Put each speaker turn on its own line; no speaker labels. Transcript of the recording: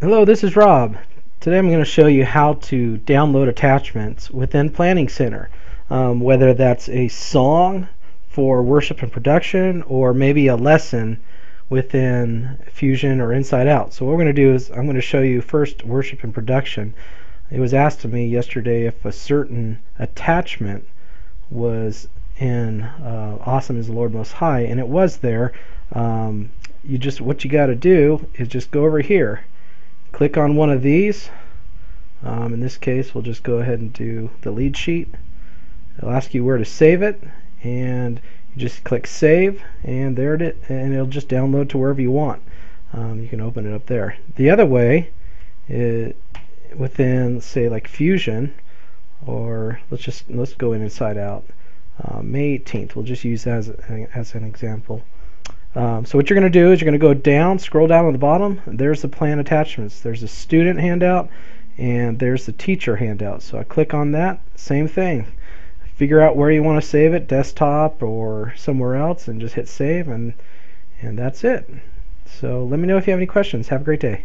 Hello, this is Rob. Today I'm going to show you how to download attachments within Planning Center. Um, whether that's a song for worship and production or maybe a lesson within Fusion or Inside Out. So what we're going to do is I'm going to show you first worship and production. It was asked of me yesterday if a certain attachment was in uh, Awesome is the Lord Most High and it was there. Um, you just what you got to do is just go over here click on one of these. Um, in this case we'll just go ahead and do the lead sheet. It'll ask you where to save it and you just click save and there it is and it'll just download to wherever you want. Um, you can open it up there. The other way it, within say like Fusion or let's just let's go in inside out uh, May 18th we'll just use that as, as an example um, so what you're going to do is you're going to go down, scroll down on the bottom, there's the plan attachments. There's a student handout and there's the teacher handout. So I click on that, same thing. Figure out where you want to save it, desktop or somewhere else and just hit save and and that's it. So let me know if you have any questions. Have a great day.